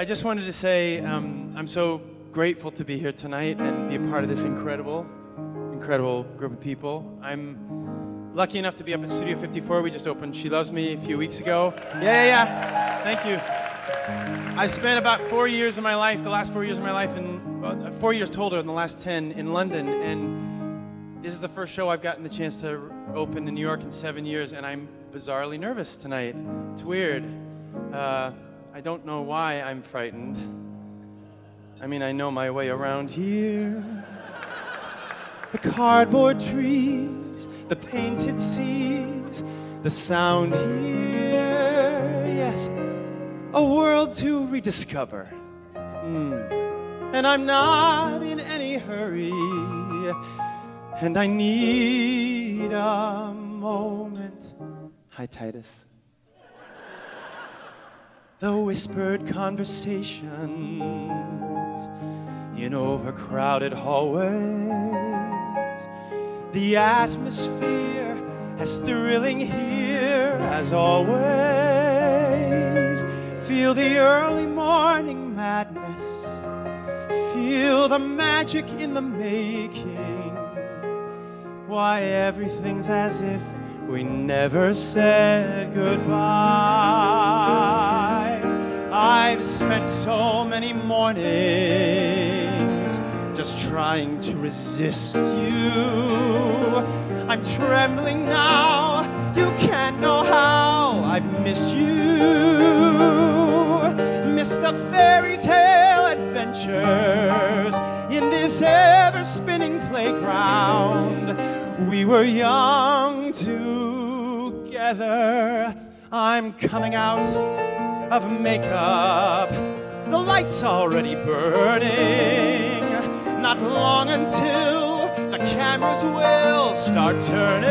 I just wanted to say um, I'm so grateful to be here tonight and be a part of this incredible, incredible group of people. I'm lucky enough to be up at Studio 54. We just opened She Loves Me a few weeks ago. Yeah, yeah, yeah. Thank you. I spent about four years of my life, the last four years of my life, well, four years total in the last 10 in London. And this is the first show I've gotten the chance to open in New York in seven years, and I'm bizarrely nervous tonight. It's weird. Uh, I don't know why I'm frightened. I mean, I know my way around here. The cardboard trees, the painted seas, the sound here. Yes, a world to rediscover. Hmm. And I'm not in any hurry. And I need a moment. Hi, Titus the whispered conversations in overcrowded hallways. The atmosphere as thrilling here as always. Feel the early morning madness, feel the magic in the making. Why everything's as if we never said goodbye. I've spent so many mornings just trying to resist you. I'm trembling now, you can't know how I've missed you. Missed the fairy tale adventures in this ever spinning playground. We were young together. I'm coming out of makeup. The light's already burning. Not long until the cameras will start turning.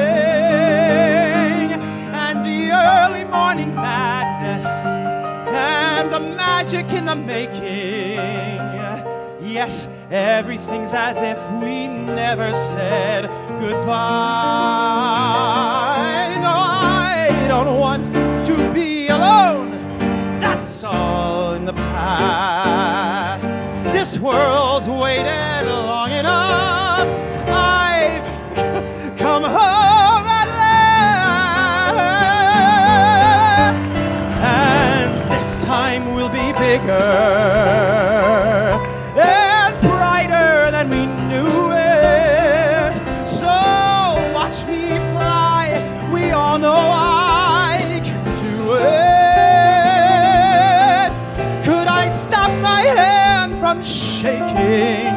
And the early morning madness and the magic in the making. Yes, everything's as if we never said goodbye. No, I don't want to be alone that's all in the past. This world's waited long enough. I've come home at last, and this time will be bigger. Shaking.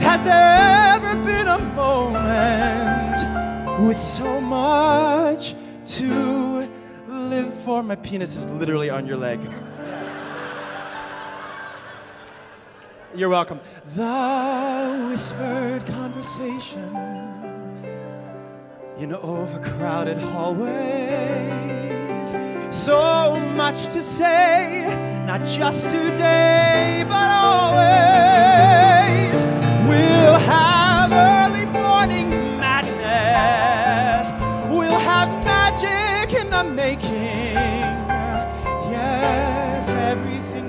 Has there ever been a moment with so much to live for? My penis is literally on your leg. You're welcome. The whispered conversation in overcrowded hallways. So much to say, not just today, but always. We'll have early morning madness, we'll have magic in the making. Yes, everything's